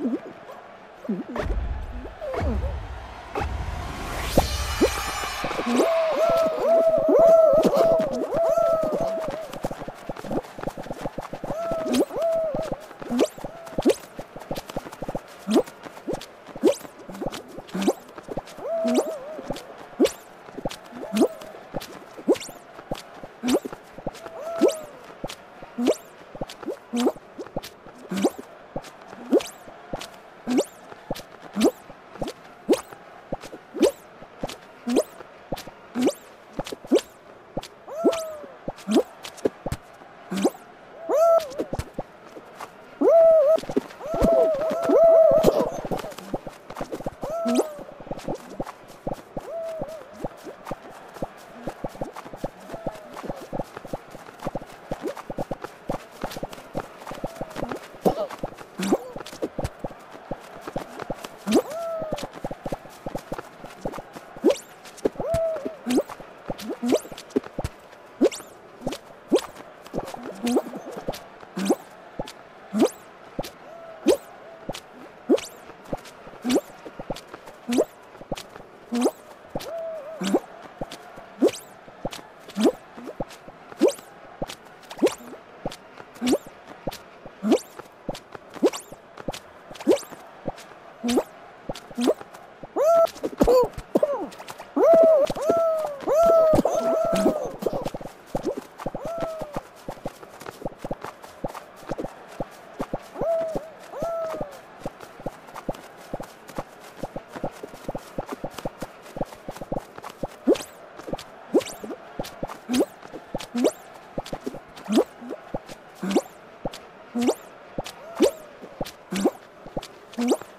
Mm-hmm. Mm-hmm. Mm-hmm.